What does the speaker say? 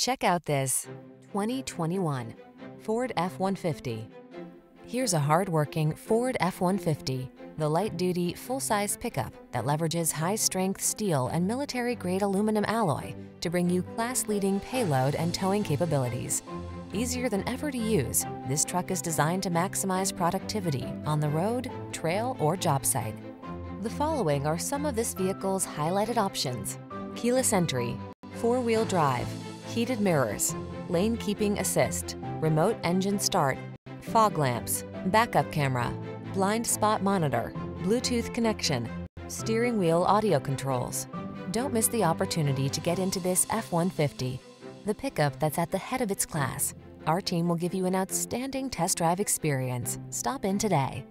Check out this 2021 Ford F-150. Here's a hard-working Ford F-150, the light-duty, full-size pickup that leverages high-strength steel and military-grade aluminum alloy to bring you class-leading payload and towing capabilities. Easier than ever to use, this truck is designed to maximize productivity on the road, trail, or job site. The following are some of this vehicle's highlighted options. Keyless entry, four-wheel drive, heated mirrors, lane keeping assist, remote engine start, fog lamps, backup camera, blind spot monitor, Bluetooth connection, steering wheel audio controls. Don't miss the opportunity to get into this F-150, the pickup that's at the head of its class. Our team will give you an outstanding test drive experience. Stop in today.